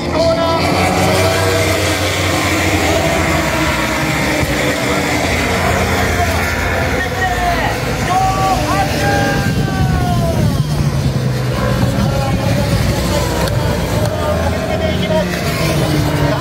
He's going